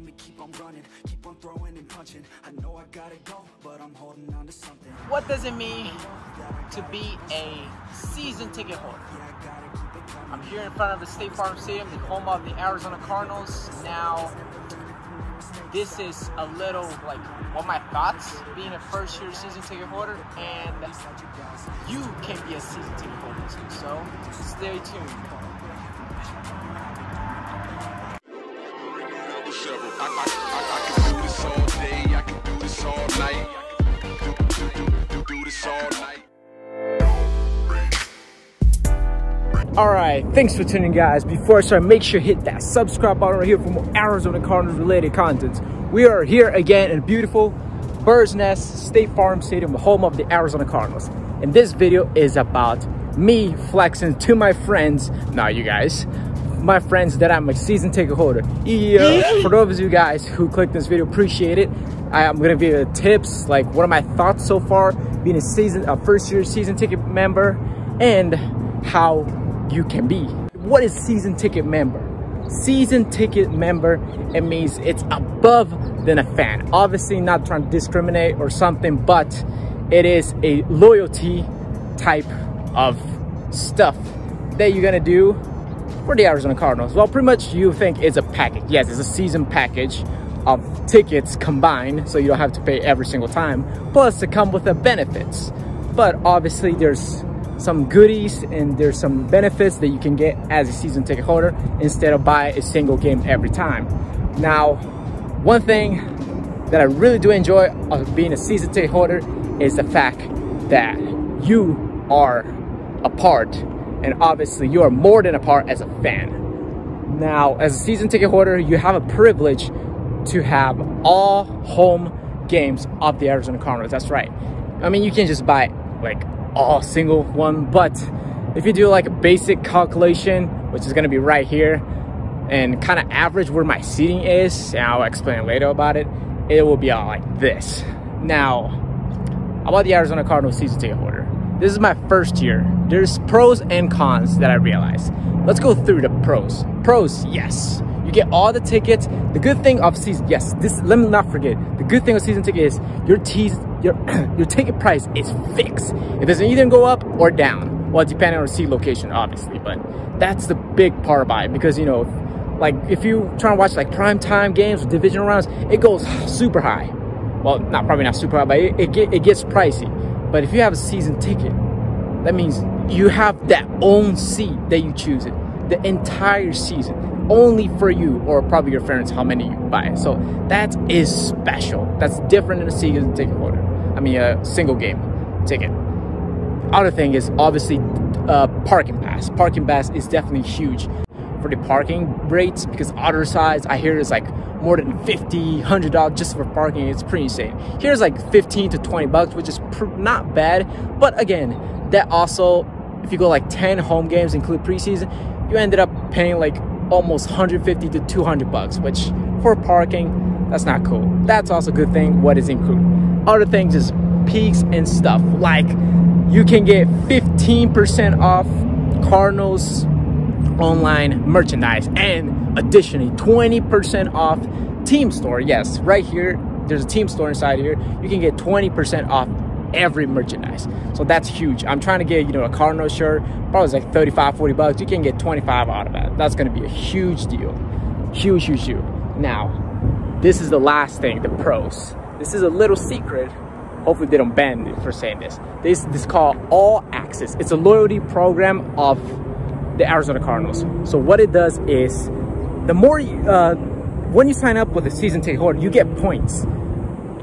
tell me keep on running, keep on throwing and punching. I know I gotta go, but I'm holding on to something. What does it mean to be a season ticket holder? I'm here in front of the State Farm Stadium, the home of the Arizona Cardinals. Now, this is a little like what my thoughts being a first year season ticket holder, and you can be a season ticket holder too. So stay tuned. Night. Alright, thanks for tuning in, guys. Before I start, make sure hit that subscribe button right here for more Arizona Cardinals related content. We are here again in beautiful Bird's Nest State Farm Stadium, the home of the Arizona Cardinals. And this video is about me flexing to my friends, not you guys, my friends that I'm a season ticket holder. Yeah. For those of you guys who clicked this video, appreciate it. I, am gonna give you tips, like what are my thoughts so far, being a season, a first year season ticket member, and how you can be. What is season ticket member? Season ticket member, it means it's above than a fan. Obviously not trying to discriminate or something, but it is a loyalty type of stuff that you're gonna do for the Arizona Cardinals? Well, pretty much you think it's a package. Yes, it's a season package of tickets combined, so you don't have to pay every single time. Plus, to come with the benefits. But obviously, there's some goodies and there's some benefits that you can get as a season ticket holder instead of buy a single game every time. Now, one thing that I really do enjoy of being a season ticket holder is the fact that you are a part and obviously you are more than a part as a fan. Now, as a season ticket holder, you have a privilege to have all home games of the Arizona Cardinals. That's right. I mean, you can't just buy like all single one, but if you do like a basic calculation, which is gonna be right here, and kind of average where my seating is, and I'll explain later about it, it will be all like this. Now, about the Arizona Cardinals season ticket holder. This is my first year. There's pros and cons that I realized. Let's go through the pros. Pros, yes. You get all the tickets. The good thing of season, yes, this let me not forget. The good thing of season ticket is your teas, your your ticket price is fixed. It doesn't either go up or down. Well, depending on seat location, obviously, but that's the big part about it because you know, like if you try to watch like prime time games or divisional rounds, it goes super high. Well, not probably not super high, but it, it, get, it gets pricey. But if you have a season ticket, that means you have that own seat that you choose it the entire season only for you or probably your friends how many you buy so that is special. That's different than a season ticket holder. I mean a single game ticket. Other thing is obviously uh, parking pass. Parking pass is definitely huge for the parking rates because other sides I hear is like more than 50 100 dollars just for parking. It's pretty insane. Here's like 15 to 20 bucks which is not bad. But again that also if you go like 10 home games include preseason you ended up paying like almost 150 to 200 bucks which for parking that's not cool. That's also a good thing what is included. Other things is peaks and stuff. Like you can get 15% off Cardinals online merchandise. And additionally 20% off team store. Yes right here there's a team store inside here. You can get 20% off every merchandise. So that's huge. I'm trying to get you know a cardinal shirt probably like 35 40 bucks. You can get 25 out of that. That's going to be a huge deal. Huge huge huge now this is the last thing the pros. This is a little secret. Hopefully they don't ban me for saying this. This, this is called all access. It's a loyalty program of the Arizona Cardinals. So what it does is, the more, uh, when you sign up with a season ticket holder, you get points.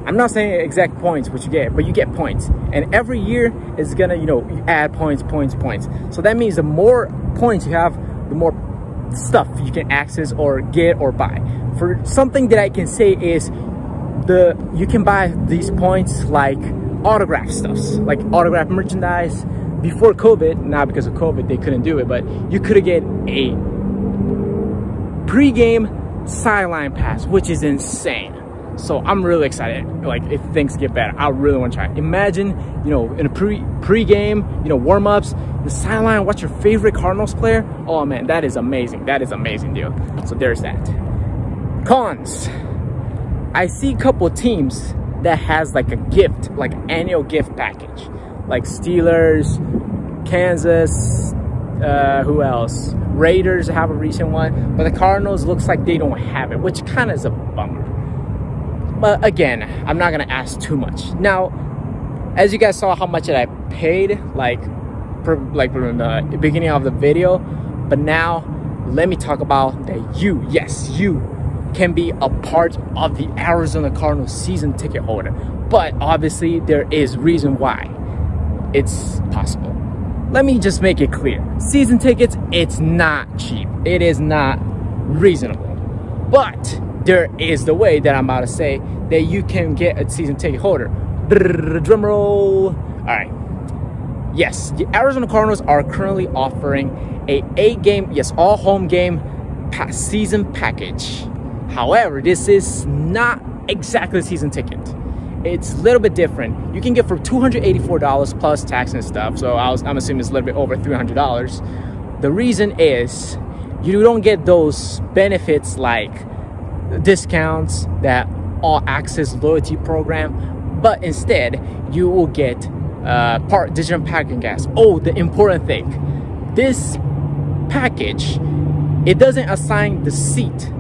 I'm not saying exact points what you get, but you get points. And every year is gonna, you know, add points, points, points. So that means the more points you have, the more stuff you can access or get or buy. For something that I can say is the you can buy these points like autograph stuffs, like autograph merchandise, before COVID, not because of COVID, they couldn't do it, but you could get a pre-game sideline pass, which is insane. So I'm really excited. Like if things get better, I really want to try. Imagine, you know, in a pre pre-game, you know, warm-ups, the sideline, watch your favorite Cardinals player. Oh man, that is amazing. That is amazing, deal. So there's that. Cons. I see a couple teams that has like a gift, like annual gift package. Like Steelers, Kansas, uh, who else? Raiders have a recent one, but the Cardinals looks like they don't have it, which kind of is a bummer. But again, I'm not gonna ask too much. Now, as you guys saw how much that I paid, like, like from the beginning of the video, but now let me talk about that you, yes, you can be a part of the Arizona Cardinals season ticket holder. But obviously, there is reason why it's possible. Let me just make it clear. Season tickets, it's not cheap. It is not reasonable. But there is the way that I'm about to say that you can get a season ticket holder. Drum roll. All right. Yes, the Arizona Cardinals are currently offering a eight game, yes, all home game season package. However, this is not exactly a season ticket. It's a little bit different. You can get for $284 plus tax and stuff. So I was, I'm assuming it's a little bit over $300. The reason is you don't get those benefits like discounts, that all access loyalty program, but instead you will get uh, part digital packaging gas. Oh, the important thing, this package, it doesn't assign the seat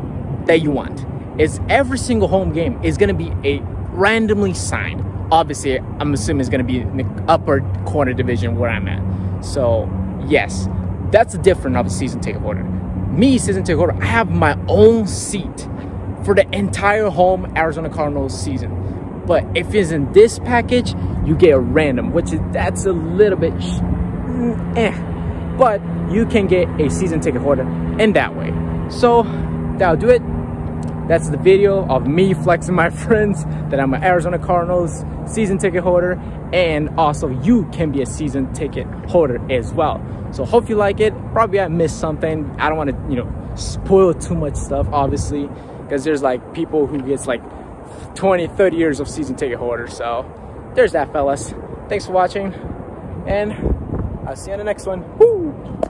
that you want. It's every single home game is gonna be a randomly signed. Obviously, I'm assuming it's gonna be in the upper corner division where I'm at. So yes, that's the difference of a season ticket holder. Me, season ticket holder, I have my own seat for the entire home Arizona Cardinals season. But if it's in this package, you get a random, which is that's a little bit mm, eh. But you can get a season ticket holder in that way. So that'll do it. That's the video of me flexing my friends that I'm an Arizona Cardinals season ticket holder and also you can be a season ticket holder as well. So hope you like it. Probably I missed something. I don't want to, you know, spoil too much stuff obviously because there's like people who gets like 20, 30 years of season ticket holders. So there's that fellas. Thanks for watching and I'll see you on the next one. Woo!